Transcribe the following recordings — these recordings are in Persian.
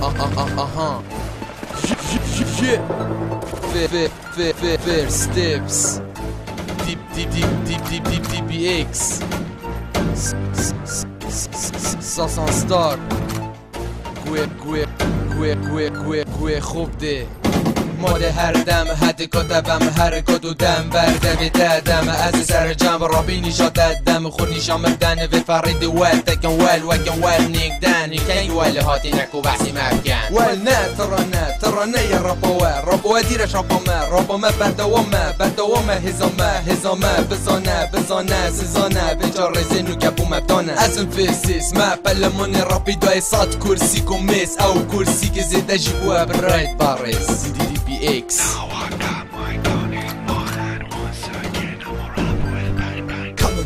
uh uh uh uh huh. Yeah. Fair, fair, fair, fair, fair steps. Deep, deep, deep, deep, deep, deep, deep Sans star. Gue, gue, gue, gue, gue, gue, hope there. مال هر دم حد کتبم هر کدو دم برده به دادم از سر جم را بینی شادت دم. خونی شامدن و فرید ول تکن ول وکن ول نگدن کی ول هاتی نکو بحثی مکن ول نه ترانه ما یا رپوه رپوه دیرش ما رپامه بردوامه بردوامه هزامه هزامه بزانه بزانه سزانه به جار زنو کبو مبدانه از این فیسیس ما پلمون رپیدو ایسات کرسی کمیس. أو کرسی که زیده جیبوه برایت بارس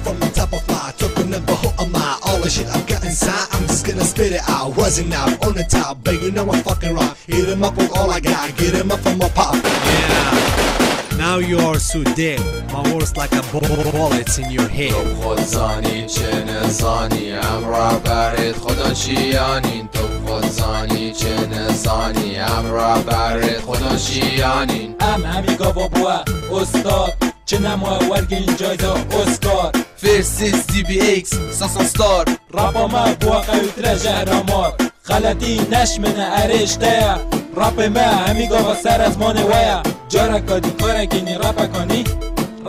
from the top of fly, talking about who am I? All the shit I've got inside, I'm just gonna spit it out. Wasn't out on the top, but you know I'm fucking rock. Hit him up with all I got, get him up from my pop. Yeah. Now you are so dead. My words like a bu- bullets in your head. تو خود زانی چه نزانی امرا برید خدا شیانین تو خود زانی چه نزانی امرا برید خدا شیانین ام همی گاوا بوا استاد چه نما ورگین جایزا اسکار فرسیس دی بی ایکس ساسان ستار. رابا ما بوا قویتر جهرامار غلطی نشمنه ارشته راب ما همی گاوا سر از مانه ویا جارا کادی کارا گینی رابا کانی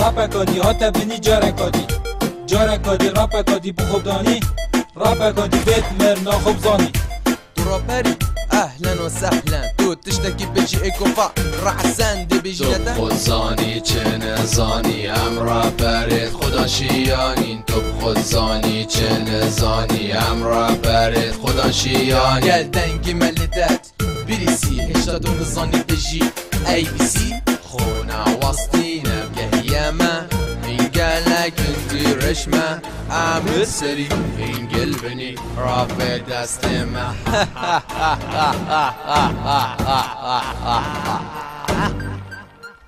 رابا کادی هاتا بینی جارا کادی. جارا کادی رابا کادی بخوبدانی رابا کادی بیت مر ناخوب زانی. تو رابری؟ اهلا و سهلا. تو تشتکی بجی اکوفا رحسن دی بجی تو خود زانی چه نزانی؟ امرا برید خدا شیانین. تو خود زانی چه نزانی؟ امرا برید خدا شیانین. گل دنگی ملیدت بریسی هشتاد و نزانی بجی ای بی سی. گهیمه این اندی رشمه عمل سری این گل بنی رافع دست من.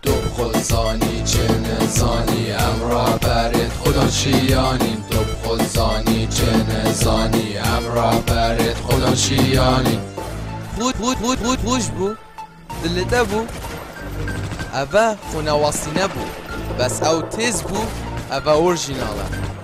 تو خود زانی چه نزانی؟ امرا برید خدا شیانین تو خود زانی چه نزانی؟ امرا برید خدا شیانین خود خود خود خود خوش بو. دلته بو اوه خونه واسی نبو بس او تیز بو have original.